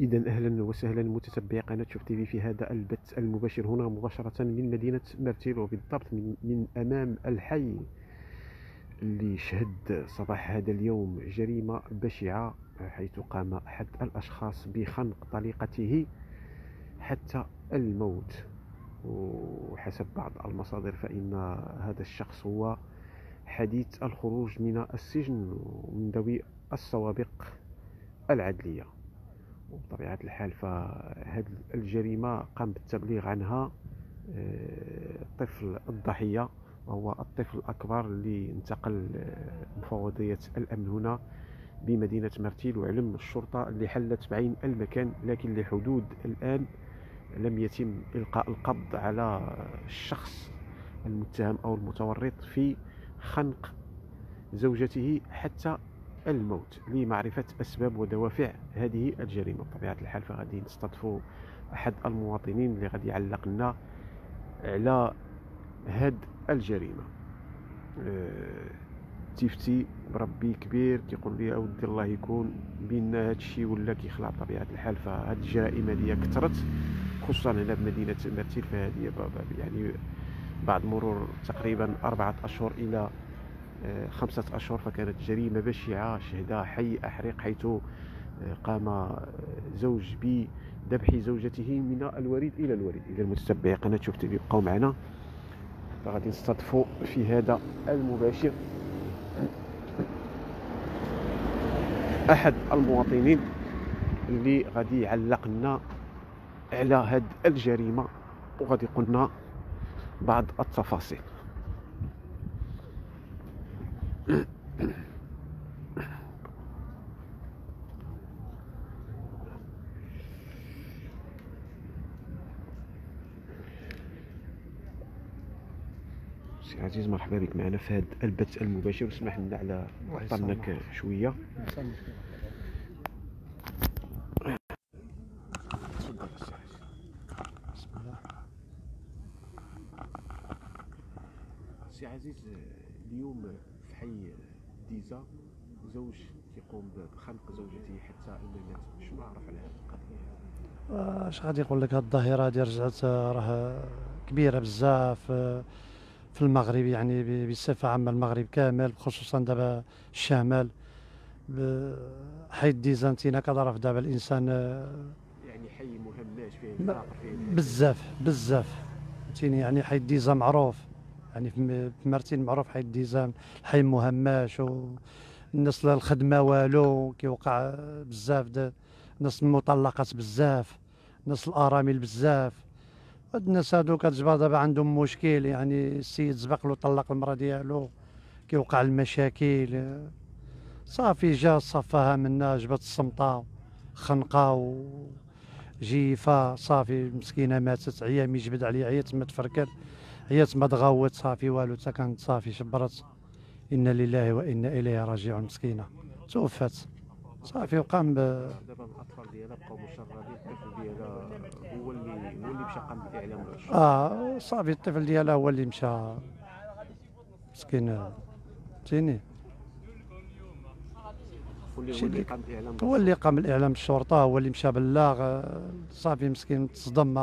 إذا أهلا وسهلا متتبعي قناة شوف تيفي في هذا البث المباشر هنا مباشرة من مدينة مرتيل وبالضبط من, من أمام الحي اللي شهد صباح هذا اليوم جريمة بشعة حيث قام أحد الأشخاص بخنق طليقته حتى الموت. وحسب بعض المصادر فإن هذا الشخص هو حديث الخروج من السجن ومن ذوي السوابق العدلية. وبطبيعة الحال فهذه الجريمة قام بالتبليغ عنها آه، الضحية وهو الطفل الأكبر اللي انتقل مفوضية الأمن هنا بمدينة مرتيل وعلم الشرطة اللي حلت بعين المكان لكن لحدود الآن لم يتم إلقاء القبض على الشخص المتهم أو المتورط في خنق زوجته حتى الموت لمعرفة أسباب ودوافع هذه الجريمة. بطبيعة الحال فغادي نستضفوا أحد المواطنين اللي غادي يعلق لنا على هاد الجريمة. أه تيفتي بربي كبير كيقول لي أودي الله يكون بينا هادشي ولا كيخلع. بطبيعة الحال فهاد الجرائم هذه كثرت خصوصا هنا بمدينه مرتيل فهذه يعني بعد مرور تقريبا أربعة أشهر إلى خمسة أشهر فكانت جريمة بشعة شهدها حي أحريق حيث آه، قام آه، زوج بذبح زوجته من الوريد إلى الوريد إلى المتتبعي قناة شوف تيفي بقاو معنا. فغادي نستضفوا في هذا المباشر. أحد المواطنين اللي غادي يعلق لنا على هاد الجريمة وغادي يقولنا بعض التفاصيل. سي عزيز مرحبا بك معنا في هذا البث المباشر. واسمح لنا على عطلناك شوية. سي عزيز اليوم حي ديزا زوج كيقوم بخنق زوجته حتى الممات شنو عرف على هذه القضية؟ اش غادي يقول لك؟ هاد الظاهرة هادي رجعت راه كبيرة بزاف في المغرب يعني بصفة عامة المغرب كامل خصوصا دابا الشمال. حي ديزا انت كتعرف دابا الإنسان يعني حي مهمش فيه بزاف بزاف. فهمتيني؟ يعني حي ديزا معروف. يعني في مرتين معروف حي الديزان الحي مهماش والناس الخدمة والو كيوقع بزاف الناس المطلقات بزاف الناس الأرامل بزاف. هاد الناس هادو كتجبر دابا عندهم مشكل يعني السيد سبق له طلق المرأة ديالو كيوقع المشاكل. صافي جا صفاها منا جبت الصمطة خنقة وجيفه صافي مسكينة ماتت عيا ميجبد عليها عيات ما تفركر. هي تما تغوت صافي والو حتى كانت صافي شبرت. إنا لله وإنا إليه راجعون مسكينة. توفات صافي وقام ب دابا الأطفال ديالها بقاو مشردين الطفل ديالها هو اللي هو اللي مشى قام بالإعلام آه صافي الطفل ديالها هو اللي مشى. مسكين. فهمتيني هو اللي قام بالإعلام الشرطة هو اللي مشى بلاغ صافي مسكين تصدم.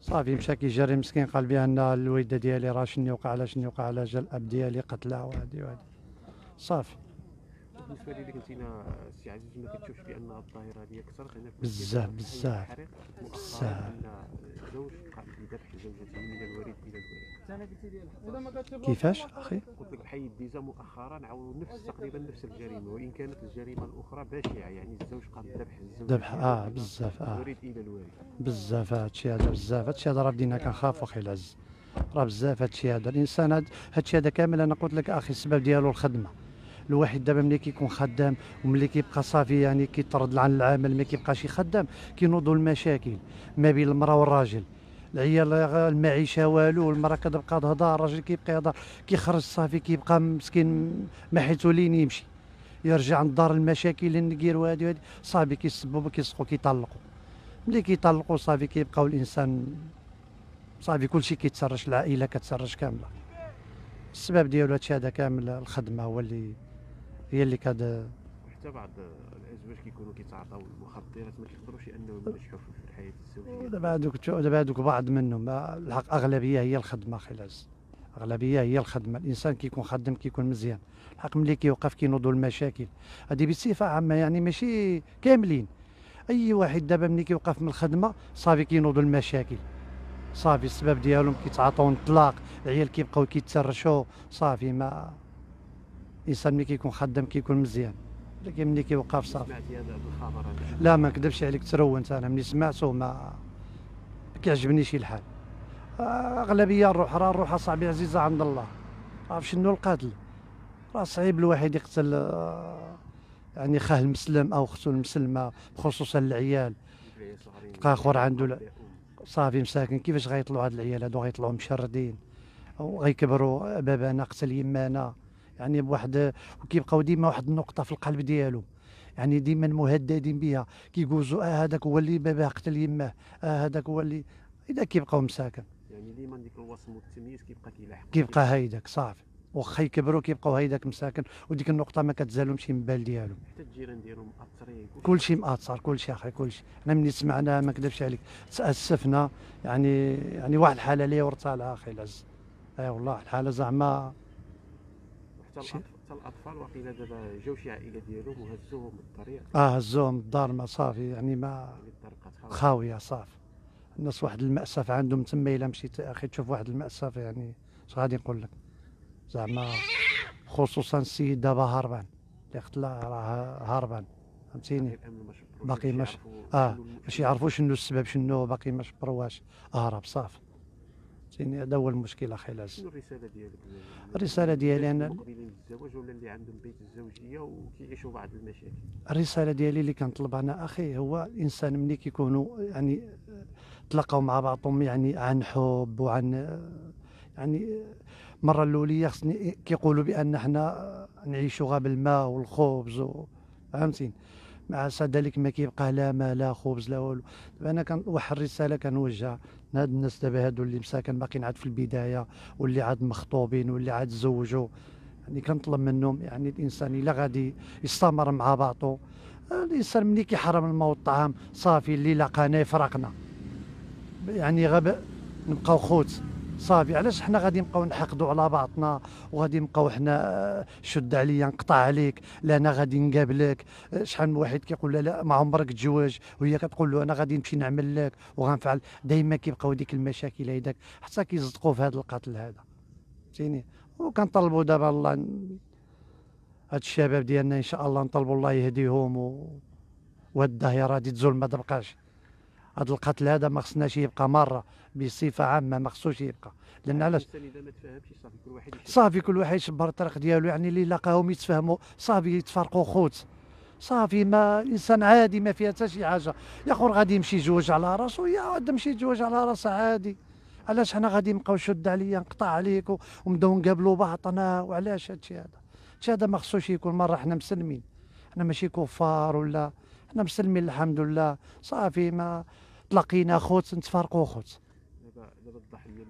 صافي مشى كيجري مسكين قال بأن الوالده ديالي راه شنو وقع على شنو وقع على جا الاب ديالي قتلها وهادي وهادي. صافي. بالنسبة لي قلتينا سي عزيز ما كتشوفش بأن الظاهرة هذه كثرت هنا بزاف بزاف بزاف. زوج قام بذبح زوجته من الوريد إلى الوريد. كيفاش؟ أخي؟ قلت لك حي الديزا مؤخرا عاودوا نفس تقريبا نفس الجريمة وإن كانت الجريمة الأخرى بشعة يعني الزوج قام بذبح الزوج ذبح آه بزاف آه. الوريد إلى الوريد. بزاف هادشي هذا بزاف. هادشي هذا راه بدينا كنخاف أخي العز. راه بزاف هادشي هذا الإنسان هاد هادشي هذا كامل أنا قلت لك أخي السبب ديالو الخدمة. الواحد دابا ملي كيكون خدام وملي كيبقى صافي يعني كيطرد عن العمل ما كيبقاش يخدم كينوضوا المشاكل ما بين المرأة والراجل. العيال المعيشة والو المرأة كتبقى تهضر الراجل كيبقى يهضر كيخرج صافي كيبقى مسكين ما حيتو لين يمشي. يرجع للدار المشاكل النقير وهادي وهادي. صافي كيسبوا كيسقوا كيطلقوا ملي كيطلقوا صافي كيبقاو الإنسان صافي كلشي كيتسرش العائلة كتسرش كاملة. السبب ديالو هادشي هذا كامل الخدمة هو اللي هي اللي كاد حتى بعض الأزواج كيكونوا كيتعاطاو المخدرات ما كيقدروش أنهم ينجحوا في الحياة الزوجيه دابا هذوك دابا هذوك بعض منهم ما- الحق أغلبية هي الخدمة العز. أغلبية هي الخدمة. الإنسان كيكون خدم كيكون مزيان. الحق ملي كيوقف كينوضوا المشاكل. هذه بصفة عامة يعني ماشي كاملين. أي واحد دابا ملي كيوقف من الخدمة صافي كينوضوا المشاكل. صافي السبب ديالهم كيتعاطوا الطلاق العيال كيبقاو كيتسرشوا صافي ما الانسان ملي كيكون خدام كيكون مزيان. لكن ملي كيوقف صافي. سمعتي هذا هذا الخبر هذا. لا ما نكذبش عليك ترونت أنا ملي سمعته ما ما كيعجبنيش الحال. أغلبية الروح راه الروح أصاحبي عزيزة عند الله. عارف شنو القتل راه صعيب الواحد يقتل يعني خاه المسلم أو أخته المسلمة خصوصا العيال. تلقى آخر عنده. صافي مساكن. كيفاش غيطلعوا هاد العيال؟ هادو غيطلعوا مشردين. وغيكبروا بابانا قتل يمانا. يعني بواحد وكيبقاو ديما واحد النقطة في القلب ديالو. يعني ديما مهددين بها كيقوزوا آه هذاك هو اللي باباه قتل يماه آه هذاك هو اللي. إذا كيبقاو مساكن. يعني ديما ديك الوصم والتمييز كيبقى كيلاحق كيبقى هيداك صافي. واخا يكبروا كيبقاو هيداك مساكن. وديك النقطة ما كتزالهمش من بال ديالهم حتى الجيران ديالهم مأثرين كل شيء مأثر كل شيء أخي كل شيء أنا ملي سمعنا ما نكذبش عليك. تأسفنا. يعني يعني واحد الحالة اللي ورثها أخي العز. أي والله الحالة زعما حتى الاطفال واقيلا دابا جاو شي عائلة ديالهم وهزوهم الطريق آه هزوهم الدار ما صافي يعني ما خاوية صافي. الناس واحد المأساة عندهم تما إلا مشيت أخي تشوف واحد المأساة يعني اش غادي نقول لك؟ زعما خصوصا السيد دابا هربان اللي قتلها راه هربان فهمتيني؟ باقي مش- آه باش يعرفوا شنو السبب شنو باقي ما شبروهاش. هرب صافي. فهمتيني هذا هو المشكل أخي شنو الرسالة ديالك؟ الرسالة ديالي للناس أنا- المقبلين للزواج ولا اللي عندهم بيت الزوجية وكيعيشوا بعض المشاكل؟ الرسالة ديالي اللي كنطلب أنا أخي هو الانسان ملي كيكونوا يعني تلاقاو مع بعضهم يعني عن حب وعن يعني المرة الاوليه خصني كيقولوا بأن حنا نعيشوا غير بالماء والخبز فهمتيني؟ مع ذلك ما كيبقى لا ماء لا خبز لا والو. أنا كان واحد الرسالة كنوجهها. لهاد الناس دابا هادو اللي مساكن باقيين عاد في البداية واللي عاد مخطوبين واللي عاد تزوجوا. يعني كنطلب منهم يعني الإنسان إلا غادي يستمر مع بعضه الإنسان ملي كيحرم الماء والطعام صافي اللي لقانا يفرقنا. يعني غاب نبقاو خوت. صافي علاش حنا غادي نبقاو نحقدوا على بعضنا؟ وغادي نبقاو حنا آه، شد عليا نقطع عليك لا أنا غادي نقابلك. آه، شحال من واحد كيقول لا ما عمرك تزوج. وهي كتقول له أنا غادي نمشي نعمل لك وغنفعل. دائما كيبقاو ديك المشاكل هيداك. حتى كيصدقوا في هذا القتل هذا. فهمتيني؟ وكنطلبوا دابا الله هاد الشباب ديالنا إن شاء الله نطلبوا الله يهديهم و... وهاد هادي تزول ما تبقاش. هاد القتل هذا ما خصناش يبقى مرة بصفة عامة ما خصوش يبقى. لأن علاش؟ صافي كل واحد يشبر الطريق ديالو يعني اللي لقاهم يتفاهموا صافي يتفرقوا خوت. صافي ما الانسان عادي ما فيها حتى شي حاجة. يا خور غادي يمشي يتزوج على راسو يا عاد يمشي يتزوج على راسه عادي. علاش حنا غادي نبقاو شد عليا نقطع عليك ونبداو نقابلوا بعضنا وعلاش هادشي هذا؟ هادشي هذا ما خصوش يكون مرة حنا مسلمين. حنا ماشي كفار ولا حنا مسلمين الحمد لله. صافي ما تلاقينا خوت نتفارقوا خوت. دابا دابا الضحية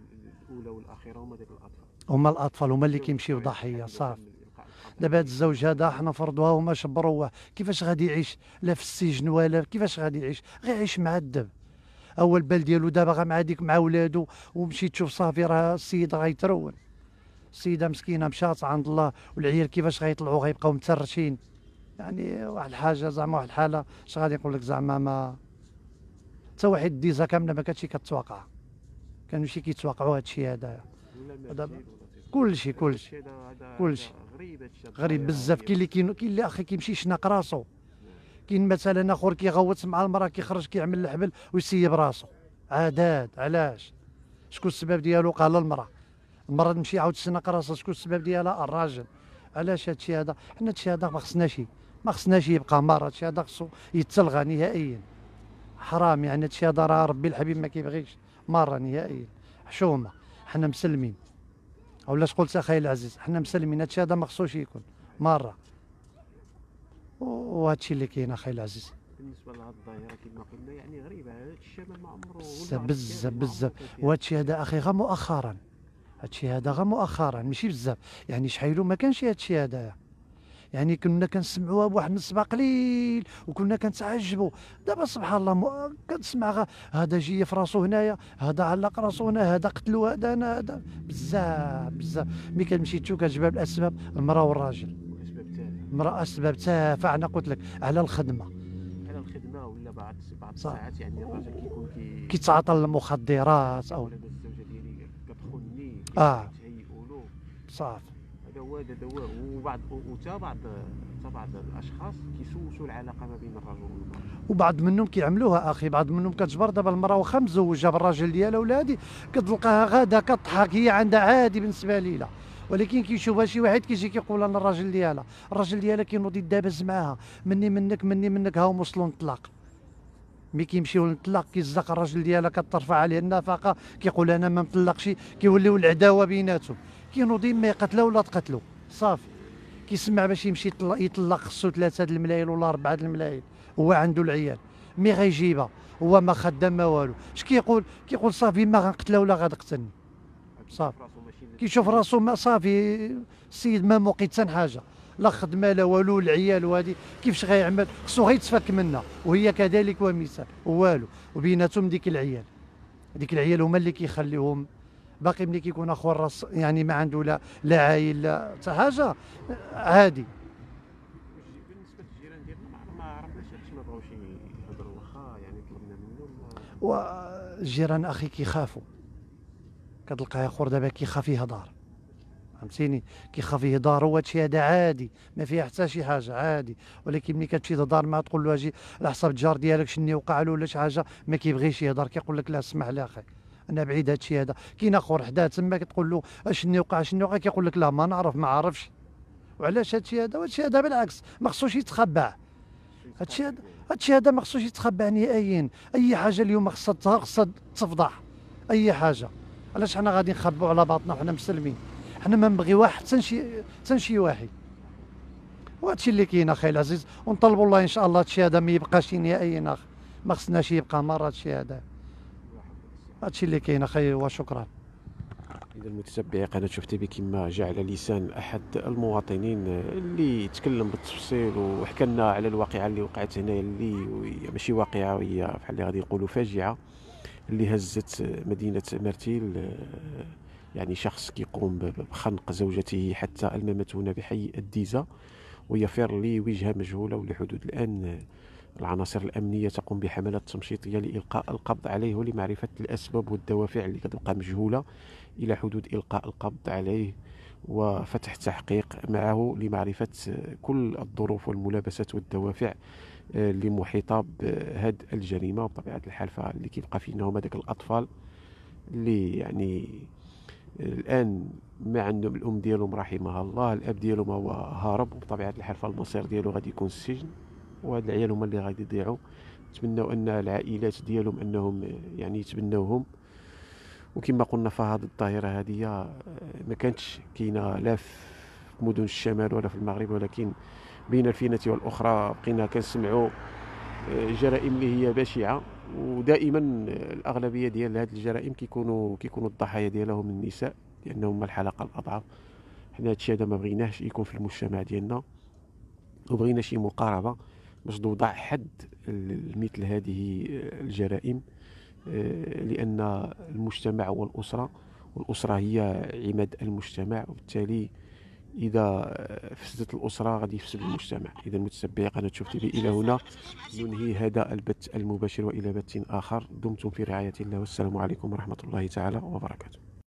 الأولى والأخيرة هما ديك الأطفال. هما الأطفال هما اللي كيمشيو ضحية صافي. دابا هاد الزوج هذا حنا فرضوها وما شبروه كيفاش غادي يعيش؟ لا في السجن ولا كيفاش غادي يعيش؟ غيعيش معذب اول بال ديالو دابا غا مع ديك مع ولادو ومشي تشوف صافي راه السيد غيترون السيدة مسكينة مشات عند الله. والعيال كيفاش غيطلعوا غيبقاو مترشين. يعني واحد الحاجة زعما واحد الحالة. اش غادي نقول لك زعما ما حتى واحد ديزا كاملة ما كانتش كتوقع. كانوا شي كيتوقعوا هذا. الشيء دابا. كلشي كلشي. كلشي. غريب بزاف. كاين اللي كاين كاين اللي أخي كيمشي يشنق راسو. كاين مثلا آخر كيغوت مع المرأة كيخرج كيعمل الحبل ويسيب راسو. عادات علاش؟ شكون السبب ديالو؟ قال المرأة. المرأة تمشي عاود تشنق راسها. شكون السبب ديالها؟ الراجل. علاش هادشي هذا؟ حنا هادشي هذا ما خصناش ما خصناش يبقى مرة هادشي هذا خصو يتلغى نهائيا. حرام يعني هادشي هذا راه ربي الحبيب ما كيبغيش مرة نهائيا. حشومة. حنا مسلمين. ولاش قلت أخي العزيز؟ حنا مسلمين. هادشي هذا ما خصوش يكون. مرة. وهادشي اللي كاين أخي العزيز. بالنسبة لهاد الظاهرة كما قلنا يعني غريبة. هذا الشمال ما عمره بزاف- بزاف- بزاف. وهادشي هذا أخي غير مؤخرا. هادشي هذا غير مؤخرا. ماشي بزاف. يعني شحالو ما كانش هادشي هذايا يعني كنا كنسمعوها بواحد النسبة قليل وكنا كنتعجبوا دابا سبحان الله م- كتسمع هذا جي في راسو هنايا هذا علق راسو هنا هذا قتلو هذا أنا هذا. بزاف بزاف. ملي كتمشي تشوف كتجبر الأسباب المرأة والراجل. المرأة أسباب تافهة أنا قلت لك على الخدمة. على الخدمة ولا بعض بعض. الساعات يعني الراجل كيكون كي كيتعاطى المخدرات أو الزوجة ديالي كتخوني له صافي هذا هذا هو وبعض وتا بعض تا بعض الأشخاص كيسوسوا العلاقة ما بين الرجل والمرأة. وبعض منهم كيعملوها أخي. بعض منهم كتجبر دابا المرأة واخا مزوجه بالراجل ديالها ولادي كتلقاها غادا كضحك هي عندها عادي بالنسبة لي لا ولكن كيشوفها شي واحد كيجي كيقول أنا الراجل ديالها. الراجل ديالها كينوض يدابز معاها. مني منك مني منك. ها هما وصلوا نطلاق ملي كيمشيو للطلاق كيزق الراجل ديالها كترفع عليه النفقة كيقول أنا ما مطلقش كيوليو العداوة بيناتهم. كينوض اما يقتلها ولا تقتلو؟ صافي. كيسمع باش يمشي يطلق, خصو ثلاثة د الملايين ولا اربعه د الملايين. هو عنده العيال. مي غيجيبها. هو ما خدام ما والو. اش كيقول؟ كيقول صافي ما غنقتلها ولا غتقتلني. صافي. كيشوف راسو ما صافي السيد ما موقي حتى حاجة. لا خدمة لا والو العيال وهادي. كيفاش غيعمل؟ خصو غير يتفك منها وهي كذلك ومثال والو. وبيناتهم ديك العيال. ديك العيال هما اللي كيخليهم باقي ملي كيكون اخو الراس يعني ما عنده لا لا عايل لا حتى حاجة عادي. واخا يعني والجيران أخي كيخافوا. كتلقاه اخر دابا كيخاف يهضر فهمتيني؟ كيخاف يهضر هو هادشي هذا عادي ما فيها حتى شي حاجة عادي. ولكن ملي كتمشي تهضر معاه تقول له أجي على حساب الجار ديالك شني وقع له ولا شي حاجة ما كيبغيش يهضر كيقول لك لا اسمح لي أخي. أنا بعيد هادشي هذا. كاين اخر حداه تما كتقول له اشني وقع شني وقع؟ كيقول لك لا ما نعرف ما عارفش. وعلاش هادشي هذا؟ وهادشي هذا بالعكس ما خصوش يتخبع هادشي هذا هادشي هذا ما خصوش يتخبى نهائيا. أي حاجة اليوم خصها خصها تفضح. أي حاجة. علاش حنا غادي نخبوا على باطنا وحنا مسلمين؟ حنا ما نبغيو واحد حتى شي حتى شي واحد. وهادشي اللي كاين أخي العزيز ونطلبوا الله إن شاء الله هادشي هذا ما يبقاش نهائيا أخ. ما خصناش يبقى مرة هادشي هذا. هادشي اللي كاين أخي وشكرا إذا المتتبعي قناة شفتي بي كما جاء على لسان أحد المواطنين اللي تكلم بالتفصيل وحكى لنا على الواقعة اللي وقعت هنا اللي ماشي واقعة هي بحال اللي غادي نقولوا فاجعة اللي هزت مدينة مرتيل يعني شخص كيقوم بخنق زوجته حتى ألممته هنا بحي الديزة ويفر لوجهة مجهولة ولحدود الآن العناصر الأمنية تقوم بحملات تمشيطية لإلقاء القبض عليه ولمعرفة الأسباب والدوافع اللي كتبقى مجهولة إلى حدود إلقاء القبض عليه وفتح تحقيق معه لمعرفة كل الظروف والملابسات والدوافع آه، اللي محيطة بهذه الجريمة وبطبيعة الحال فاللي كيبقى فينا هما داك الأطفال اللي يعني الآن ما عندهم الأم ديالهم رحمها الله الأب ديالهم هو هارب وبطبيعة الحال فالمصير ديالو غادي يكون السجن وهاد العيال هما اللي غادي يضيعوا. نتمنوا أن العائلات ديالهم أنهم آه، يعني يتبناوهم. وكما قلنا فهاد الظاهرة هذه آه، ما كانتش كاينة لا في مدن الشمال ولا في المغرب ولكن بين الفينة والأخرى بقينا كنسمعوا آه، جرائم اللي هي بشعة. ودائما آه، الأغلبية ديال هذه الجرائم كيكونوا كيكونوا الضحايا ديالها هم النساء لأنهم هما الحلقة الأضعف. حنا هادشي هذا ما بغيناهش يكون في المجتمع ديالنا. وبغينا شي مقاربة. باش توضع حد لمثل هذه الجرائم آه، لأن المجتمع والأسرة والأسرة هي عماد المجتمع وبالتالي آه، فسدت الأسرة غادي يفسد المجتمع. إذا المتتبعي قناة شوف تي إلى هنا. ننهي هذا البث المباشر وإلى بث آخر. دمتم في رعاية الله والسلام عليكم ورحمة الله تعالى وبركاته.